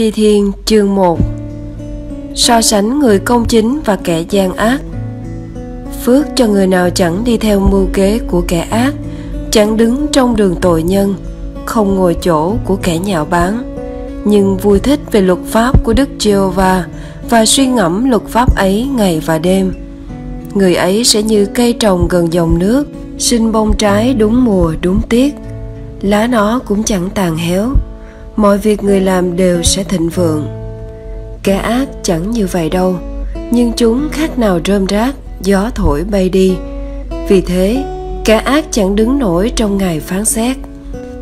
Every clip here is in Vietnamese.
Thi Thiên, chương 1 So sánh người công chính và kẻ gian ác. Phước cho người nào chẳng đi theo mưu kế của kẻ ác, Chẳng đứng trong đường tội nhân, Không ngồi chỗ của kẻ nhạo báng. Nhưng vui thích về luật pháp của Đức Giê-hô-va Và suy ngẫm luật pháp ấy ngày và đêm. Người ấy sẽ như cây trồng gần dòng nước, Sinh bông trái đúng mùa, đúng tiết. Lá nó cũng chẳng tàn héo mọi việc người làm đều sẽ thịnh vượng. Kẻ ác chẳng như vậy đâu, nhưng chúng khác nào rơm rác, gió thổi bay đi. Vì thế, kẻ ác chẳng đứng nổi trong ngày phán xét.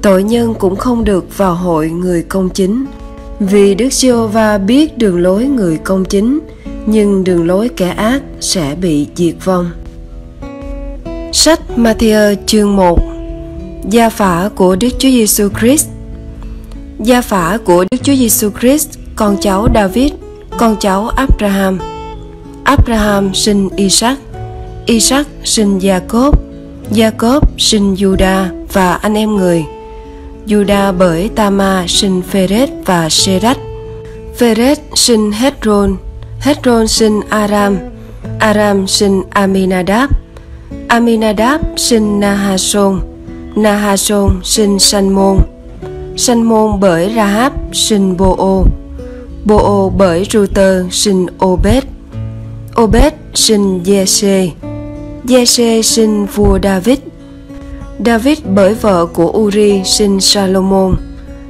Tội nhân cũng không được vào hội người công chính. Vì đức giê va biết đường lối người công chính, nhưng đường lối kẻ ác sẽ bị diệt vong. Sách Matthew chương 1 Gia phả của Đức Chúa Giêsu Christ gia phả của Đức Chúa Giêsu Christ, con cháu David, con cháu Abraham. Abraham sinh Isaac, Isaac sinh Jacob, Jacob sinh Juda và anh em người. Juda bởi Tama sinh Phêrết và Serach. Phêrết sinh Hezron, Hezron sinh Aram, Aram sinh Aminadab, Aminadab sinh Nahason, Nahason sinh Sanmon, sanh môn bởi Rahab sinh Bô-ô, Bô-ô bởi Ruter sinh Obed, Obed sinh Jesse, Jesse sinh vua David, David bởi vợ của Uri sinh Salomon,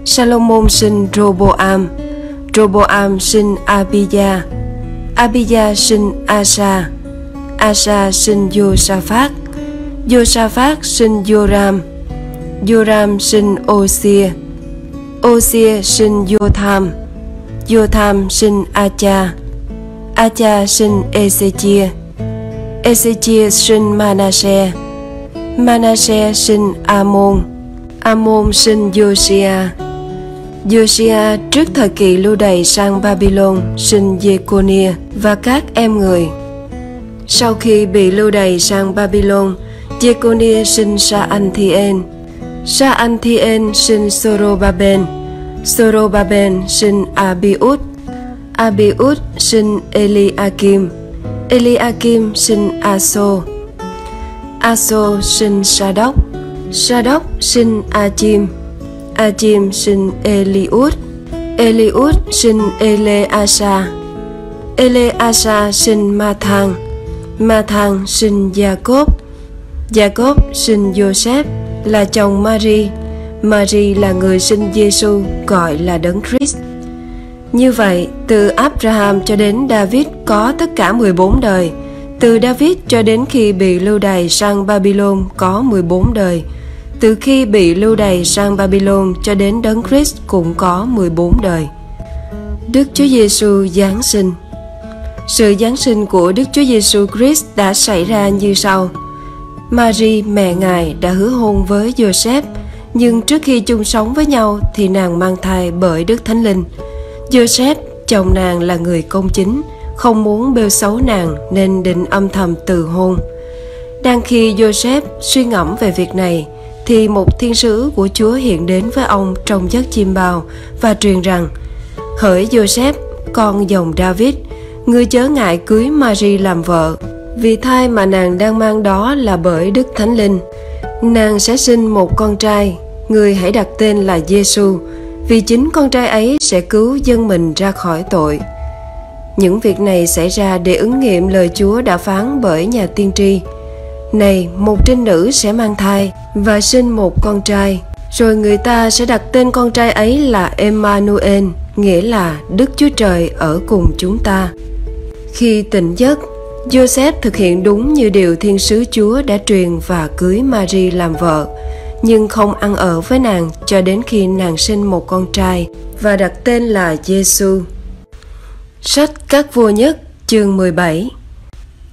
Salomon sinh Roboam, Roboam sinh abia abia sinh Asa, Asa sinh Josaphat, Josaphat sinh Joram, Joram sinh Osia, Osia sinh Jotham, Jotham sinh Acha, Acha sinh Ezechia, Ezechia sinh Manasseh, Manasseh sinh Amon, Amon sinh Josiah, Josiah trước thời kỳ lưu đày sang Babylon sinh Jeconia và các em người. Sau khi bị lưu đày sang Babylon, Jeconia sinh Sa-an-thi-en, Shaantien sinh Sorobaben, Sorobaben sinh Abiud, Abiud sinh Eliakim, Eliakim sinh Aso, Aso sinh Sadok, Sadok sinh Achim, Achim sinh Eliud, Eliud sinh Eleasa, Eleasa sinh Mathang, Mathang sinh Jacob, Jacob sinh Joseph là chồng Mary, Mary là người sinh Giêsu gọi là Đấng Christ. Như vậy, từ Abraham cho đến David có tất cả 14 đời. Từ David cho đến khi bị lưu đày sang Babylon có 14 đời. Từ khi bị lưu đày sang Babylon cho đến Đấng Christ cũng có 14 đời. Đức Chúa Giêsu giáng sinh. Sự giáng sinh của Đức Chúa Giêsu Christ đã xảy ra như sau. Mary, mẹ Ngài đã hứa hôn với Joseph, nhưng trước khi chung sống với nhau thì nàng mang thai bởi Đức Thánh Linh. Joseph, chồng nàng là người công chính, không muốn bêu xấu nàng nên định âm thầm từ hôn. Đang khi Joseph suy ngẫm về việc này, thì một thiên sứ của Chúa hiện đến với ông trong giấc chim bao và truyền rằng Hỡi Joseph, con dòng David, ngươi chớ ngại cưới Mary làm vợ vì thai mà nàng đang mang đó là bởi Đức Thánh Linh. Nàng sẽ sinh một con trai, người hãy đặt tên là Giêsu, vì chính con trai ấy sẽ cứu dân mình ra khỏi tội. Những việc này xảy ra để ứng nghiệm lời Chúa đã phán bởi nhà tiên tri. Này, một trinh nữ sẽ mang thai và sinh một con trai, rồi người ta sẽ đặt tên con trai ấy là Emmanuel, nghĩa là Đức Chúa Trời ở cùng chúng ta. Khi tỉnh giấc, Joseph thực hiện đúng như điều thiên sứ Chúa đã truyền và cưới Mary làm vợ, nhưng không ăn ở với nàng cho đến khi nàng sinh một con trai và đặt tên là Giêsu. Sách Các vua nhất chương 17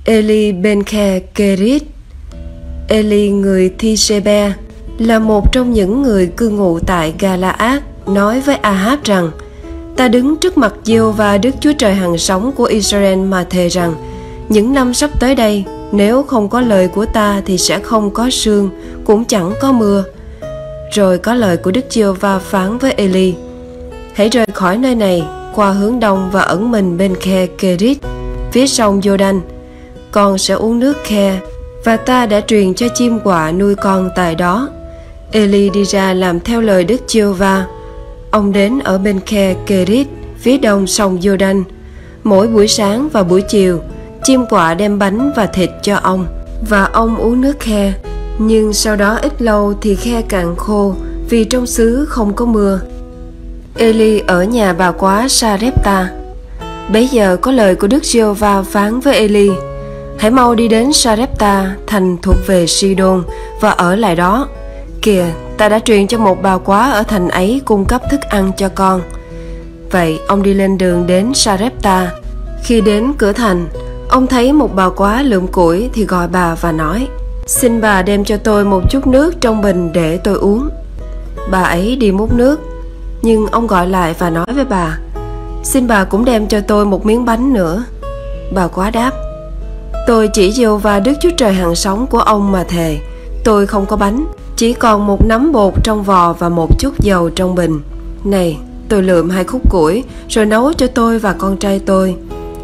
Eli Benke Kerit Eli người Thishebe là một trong những người cư ngụ tại Galaad nói với Ahab rằng Ta đứng trước mặt Diêu và Đức Chúa Trời hàng sống của Israel mà thề rằng những năm sắp tới đây nếu không có lời của ta thì sẽ không có sương cũng chẳng có mưa rồi có lời của đức chiêu va phán với eli hãy rời khỏi nơi này qua hướng đông và ẩn mình bên khe Kerit, phía sông Jordan. Con sẽ uống nước khe và ta đã truyền cho chim quạ nuôi con tại đó. Eli đi ra làm theo lời Đức chiêu va Ông đến ở bên khe Kerit, phía đông sông Jordan. Mỗi buổi sáng và buổi chiều, chim quạ đem bánh và thịt cho ông và ông uống nước khe. Nhưng sau đó ít lâu thì khe cạn khô vì trong xứ không có mưa. Eli ở nhà bà quá Sarepta. Bấy giờ có lời của Đức giê va phán với Eli, hãy mau đi đến Sarepta, thành thuộc về Sidon và ở lại đó. Kìa, ta đã truyền cho một bà quá ở thành ấy cung cấp thức ăn cho con. Vậy ông đi lên đường đến Sarepta. Khi đến cửa thành, ông thấy một bà quá lượm củi thì gọi bà và nói, xin bà đem cho tôi một chút nước trong bình để tôi uống. Bà ấy đi múc nước, nhưng ông gọi lại và nói với bà, xin bà cũng đem cho tôi một miếng bánh nữa. Bà quá đáp, tôi chỉ diêu và Đức Chúa Trời hàng sống của ông mà thề, tôi không có bánh, chỉ còn một nắm bột trong vò và một chút dầu trong bình. Này, tôi lượm hai khúc củi rồi nấu cho tôi và con trai tôi.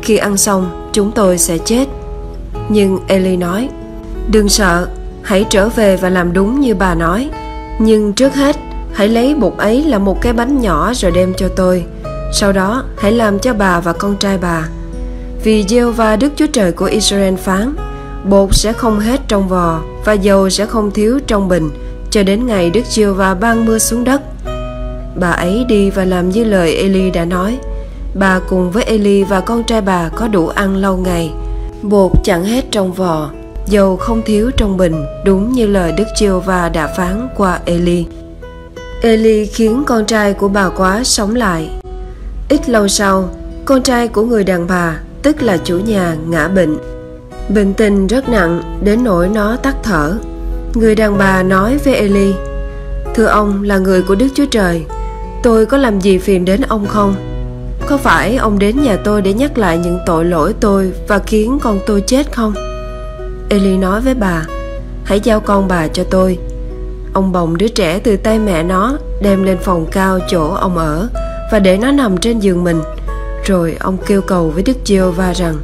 Khi ăn xong, chúng tôi sẽ chết. Nhưng Eli nói, đừng sợ, hãy trở về và làm đúng như bà nói. Nhưng trước hết, hãy lấy bột ấy là một cái bánh nhỏ rồi đem cho tôi. Sau đó, hãy làm cho bà và con trai bà. Vì Jehovah Đức Chúa Trời của Israel phán, bột sẽ không hết trong vò và dầu sẽ không thiếu trong bình cho đến ngày Đức giê va ban mưa xuống đất. Bà ấy đi và làm như lời Eli đã nói. Bà cùng với Eli và con trai bà có đủ ăn lâu ngày. Bột chẳng hết trong vò, dầu không thiếu trong bình, đúng như lời Đức Chiêu và đã phán qua Eli. Eli khiến con trai của bà quá sống lại. Ít lâu sau, con trai của người đàn bà, tức là chủ nhà, ngã bệnh. Bệnh tình rất nặng đến nỗi nó tắt thở. Người đàn bà nói với Eli, Thưa ông là người của Đức Chúa Trời, tôi có làm gì phiền đến ông không? Có phải ông đến nhà tôi để nhắc lại những tội lỗi tôi và khiến con tôi chết không? Eli nói với bà, hãy giao con bà cho tôi. Ông bồng đứa trẻ từ tay mẹ nó, đem lên phòng cao chỗ ông ở và để nó nằm trên giường mình. Rồi ông kêu cầu với Đức Chiêu va rằng,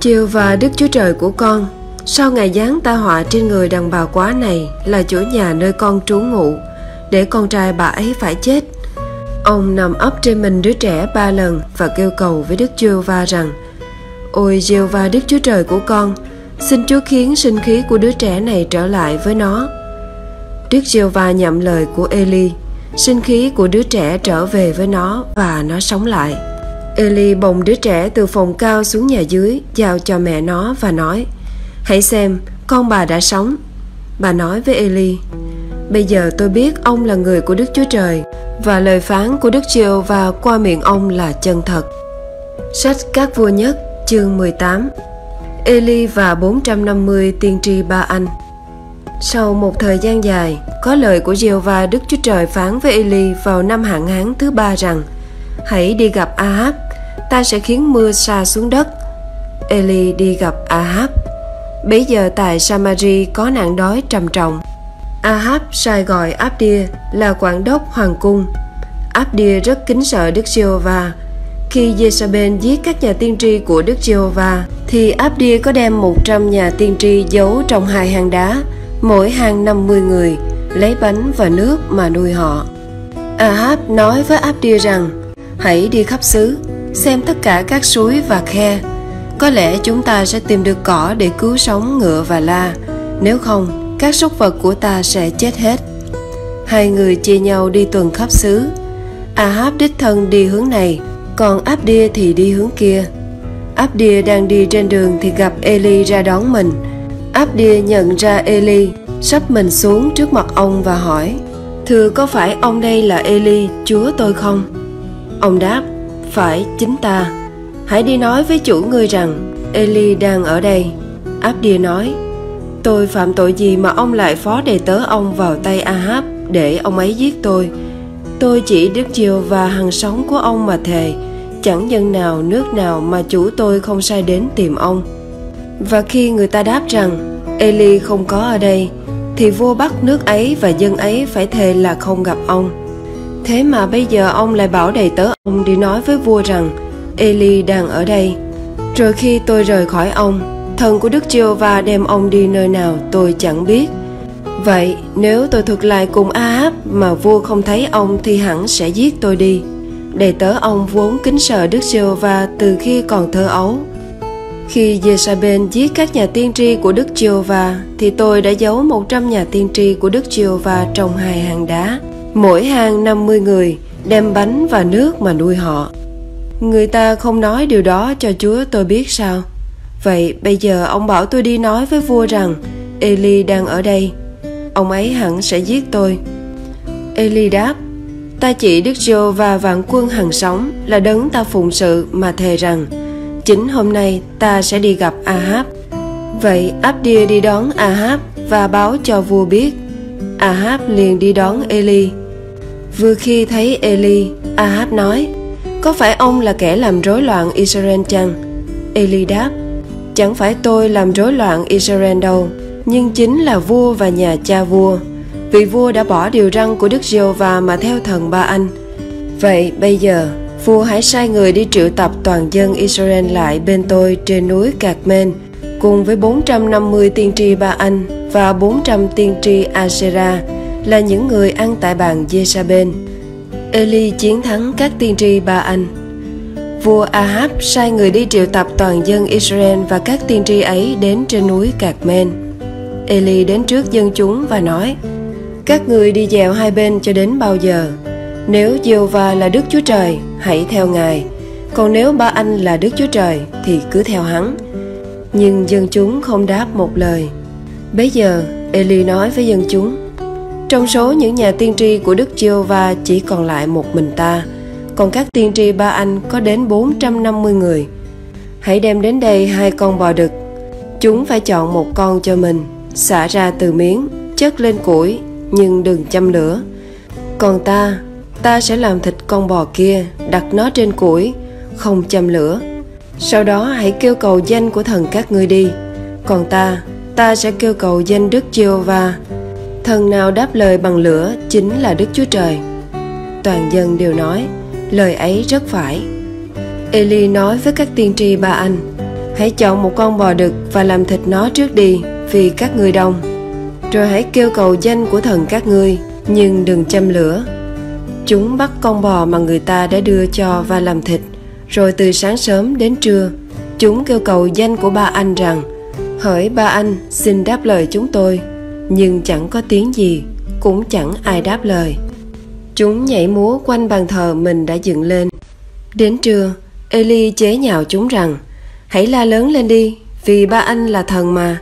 Chiêu và Đức Chúa Trời của con, sau ngày giáng ta họa trên người đàn bà quá này là chỗ nhà nơi con trú ngụ, để con trai bà ấy phải chết. Ông nằm ấp trên mình đứa trẻ ba lần và kêu cầu với Đức Chúa Va rằng, Ôi giê va Đức Chúa Trời của con, xin Chúa khiến sinh khí của đứa trẻ này trở lại với nó. Đức giê va nhậm lời của Eli, sinh khí của đứa trẻ trở về với nó và nó sống lại. Eli bồng đứa trẻ từ phòng cao xuống nhà dưới, giao cho mẹ nó và nói, Hãy xem, con bà đã sống. Bà nói với Eli, Bây giờ tôi biết ông là người của Đức Chúa Trời và lời phán của Đức Chiêu và qua miệng ông là chân thật. Sách Các Vua Nhất, chương 18 Eli và 450 tiên tri Ba Anh Sau một thời gian dài, có lời của Diêu và Đức Chúa Trời phán với Eli vào năm hạn hán thứ ba rằng Hãy đi gặp Ahab, ta sẽ khiến mưa xa xuống đất. Eli đi gặp Ahab. Bây giờ tại Samari có nạn đói trầm trọng. Ahab sai gọi Abdia là quản đốc hoàng cung. Abdia rất kính sợ Đức Giê-hô-va. Khi Jezabel giết các nhà tiên tri của Đức Giê-hô-va, thì Abdia có đem 100 nhà tiên tri giấu trong hai hang đá, mỗi hang 50 người, lấy bánh và nước mà nuôi họ. Ahab nói với Abdia rằng, hãy đi khắp xứ, xem tất cả các suối và khe. Có lẽ chúng ta sẽ tìm được cỏ để cứu sống ngựa và la, nếu không, các súc vật của ta sẽ chết hết. Hai người chia nhau đi tuần khắp xứ. Ahab đích thân đi hướng này, còn Abdia thì đi hướng kia. Abdia đang đi trên đường thì gặp Eli ra đón mình. Abdia nhận ra Eli, sắp mình xuống trước mặt ông và hỏi Thưa có phải ông đây là Eli, chúa tôi không? Ông đáp, phải chính ta. Hãy đi nói với chủ ngươi rằng Eli đang ở đây. Abdia nói, tôi phạm tội gì mà ông lại phó đề tớ ông vào tay Ahab để ông ấy giết tôi? Tôi chỉ đức chiều và hàng sống của ông mà thề, chẳng dân nào nước nào mà chủ tôi không sai đến tìm ông. Và khi người ta đáp rằng Eli không có ở đây, thì vua bắt nước ấy và dân ấy phải thề là không gặp ông. Thế mà bây giờ ông lại bảo đầy tớ ông đi nói với vua rằng Eli đang ở đây. Rồi khi tôi rời khỏi ông, thần của Đức Chiêu và đem ông đi nơi nào tôi chẳng biết. Vậy nếu tôi thực lại cùng Ahab mà vua không thấy ông thì hẳn sẽ giết tôi đi. Đầy tớ ông vốn kính sợ Đức Chiêu và từ khi còn thơ ấu. Khi Jezabel giết các nhà tiên tri của Đức Chiêu và thì tôi đã giấu 100 nhà tiên tri của Đức Chiêu và trồng trong hai hàng đá. Mỗi hàng 50 người, đem bánh và nước mà nuôi họ. Người ta không nói điều đó cho Chúa tôi biết sao. Vậy bây giờ ông bảo tôi đi nói với vua rằng Eli đang ở đây. Ông ấy hẳn sẽ giết tôi. Eli đáp, ta chỉ Đức Giô và vạn quân hằng sống là đấng ta phụng sự mà thề rằng chính hôm nay ta sẽ đi gặp Ahab. Vậy Abdia đi đón Ahab và báo cho vua biết. Ahab liền đi đón Eli. Vừa khi thấy Eli, Ahab nói, có phải ông là kẻ làm rối loạn Israel chăng? Eli đáp, chẳng phải tôi làm rối loạn Israel đâu, nhưng chính là vua và nhà cha vua. Vì vua đã bỏ điều răn của Đức giê va mà theo thần Ba Anh. Vậy bây giờ, vua hãy sai người đi triệu tập toàn dân Israel lại bên tôi trên núi Cạc Mên, cùng với 450 tiên tri Ba Anh và 400 tiên tri Asera, là những người ăn tại bàn Jezabel. Eli chiến thắng các tiên tri Ba Anh. Vua Ahab sai người đi triệu tập toàn dân Israel và các tiên tri ấy đến trên núi Cạc Men. Eli đến trước dân chúng và nói, Các người đi dèo hai bên cho đến bao giờ? Nếu Jehovah là Đức Chúa Trời, hãy theo Ngài. Còn nếu Ba Anh là Đức Chúa Trời, thì cứ theo hắn. Nhưng dân chúng không đáp một lời. Bây giờ, Eli nói với dân chúng, trong số những nhà tiên tri của Đức Chiêu Va chỉ còn lại một mình ta, còn các tiên tri ba anh có đến 450 người. Hãy đem đến đây hai con bò đực. Chúng phải chọn một con cho mình, xả ra từ miếng, chất lên củi, nhưng đừng châm lửa. Còn ta, ta sẽ làm thịt con bò kia, đặt nó trên củi, không châm lửa. Sau đó hãy kêu cầu danh của thần các ngươi đi. Còn ta, ta sẽ kêu cầu danh Đức Chiêu Va Thần nào đáp lời bằng lửa chính là Đức Chúa Trời. Toàn dân đều nói, lời ấy rất phải. Eli nói với các tiên tri ba anh, hãy chọn một con bò đực và làm thịt nó trước đi, vì các ngươi đông. Rồi hãy kêu cầu danh của thần các ngươi, nhưng đừng châm lửa. Chúng bắt con bò mà người ta đã đưa cho và làm thịt, rồi từ sáng sớm đến trưa, chúng kêu cầu danh của ba anh rằng, hỡi ba anh xin đáp lời chúng tôi nhưng chẳng có tiếng gì cũng chẳng ai đáp lời chúng nhảy múa quanh bàn thờ mình đã dựng lên. Đến trưa, eli chế nhạo chúng rằng, hãy la lớn lên đi, vì ba anh là thần mà.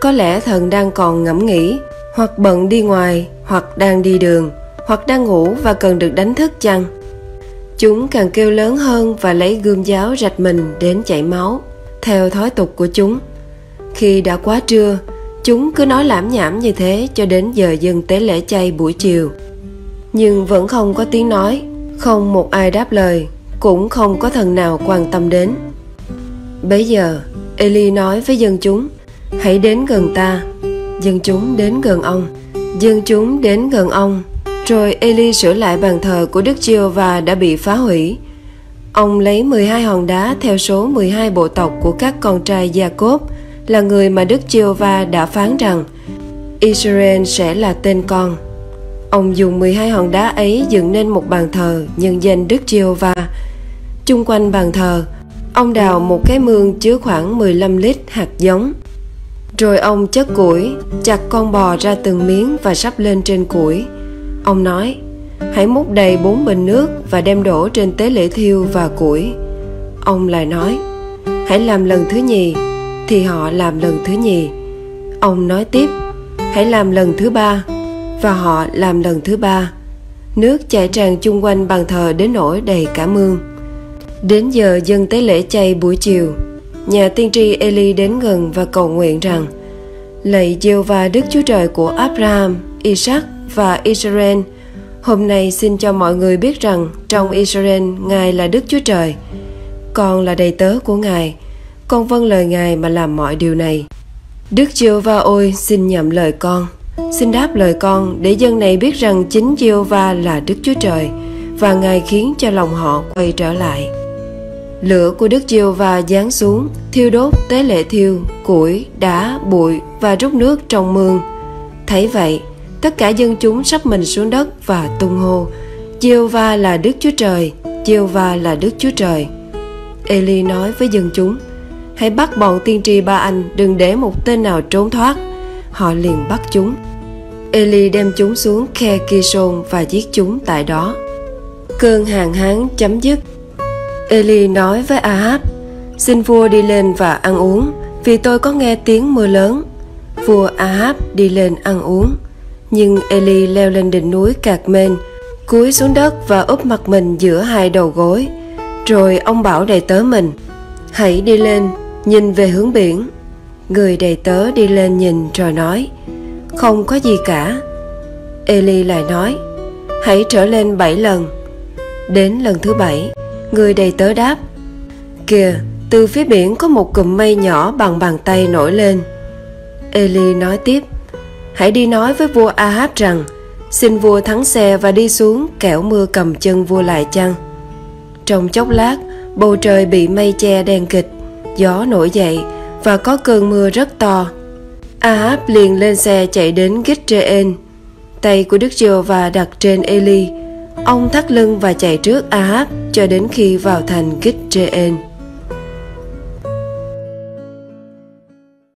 Có lẽ thần đang còn ngẫm nghĩ, hoặc bận đi ngoài, hoặc đang đi đường, hoặc đang ngủ và cần được đánh thức chăng? Chúng càng kêu lớn hơn và lấy gươm giáo rạch mình đến chảy máu, theo thói tục của chúng. Khi đã quá trưa, Chúng cứ nói lãm nhảm như thế cho đến giờ dừng tế lễ chay buổi chiều. Nhưng vẫn không có tiếng nói, không một ai đáp lời, cũng không có thần nào quan tâm đến. Bấy giờ, Eli nói với dân chúng, hãy đến gần ta. Dân chúng đến gần ông. Dân chúng đến gần ông. Rồi Eli sửa lại bàn thờ của Đức Chiêu và đã bị phá hủy. Ông lấy 12 hòn đá theo số 12 bộ tộc của các con trai Gia-cốp là người mà Đức Giê-hova đã phán rằng Israel sẽ là tên con. Ông dùng 12 hòn đá ấy dựng nên một bàn thờ nhân danh Đức Giê-hô-va. Chung quanh bàn thờ, ông đào một cái mương chứa khoảng 15 lít hạt giống. Rồi ông chất củi, chặt con bò ra từng miếng và sắp lên trên củi. Ông nói, hãy múc đầy bốn bình nước và đem đổ trên tế lễ thiêu và củi. Ông lại nói, hãy làm lần thứ nhì thì họ làm lần thứ nhì ông nói tiếp hãy làm lần thứ ba và họ làm lần thứ ba nước chảy tràn chung quanh bàn thờ đến nỗi đầy cả mương đến giờ dân tế lễ chay buổi chiều nhà tiên tri Eli đến gần và cầu nguyện rằng lạy Diêu và Đức Chúa Trời của Abraham, Isaac và Israel hôm nay xin cho mọi người biết rằng trong Israel Ngài là Đức Chúa Trời con là đầy tớ của Ngài con vâng lời Ngài mà làm mọi điều này. Đức Giê-hô-va ôi xin nhậm lời con. Xin đáp lời con để dân này biết rằng chính giê va là Đức Chúa Trời và Ngài khiến cho lòng họ quay trở lại. Lửa của Đức giê va giáng xuống, thiêu đốt tế lệ thiêu, củi, đá, bụi và rút nước trong mương. Thấy vậy, tất cả dân chúng sắp mình xuống đất và tung hô: giê va là Đức Chúa Trời, giê va là Đức Chúa Trời. Eli nói với dân chúng: Hãy bắt bọn tiên tri ba anh, đừng để một tên nào trốn thoát. Họ liền bắt chúng. Eli đem chúng xuống khe Kishon và giết chúng tại đó. Cơn hàng hán chấm dứt. Eli nói với Ahab, xin vua đi lên và ăn uống, vì tôi có nghe tiếng mưa lớn. Vua Ahab đi lên ăn uống, nhưng Eli leo lên đỉnh núi Cạc Mên, cúi xuống đất và úp mặt mình giữa hai đầu gối. Rồi ông bảo đầy tớ mình, hãy đi lên, nhìn về hướng biển. Người đầy tớ đi lên nhìn rồi nói, không có gì cả. Eli lại nói, hãy trở lên bảy lần. Đến lần thứ bảy, người đầy tớ đáp, kìa, từ phía biển có một cụm mây nhỏ bằng bàn tay nổi lên. Eli nói tiếp, hãy đi nói với vua Ahab rằng, xin vua thắng xe và đi xuống kẻo mưa cầm chân vua lại chăng. Trong chốc lát, bầu trời bị mây che đen kịch, gió nổi dậy và có cơn mưa rất to. Ahab liền lên xe chạy đến Gitreen. Tay của Đức giê và đặt trên Eli. Ông thắt lưng và chạy trước Ahab cho đến khi vào thành Gitreen.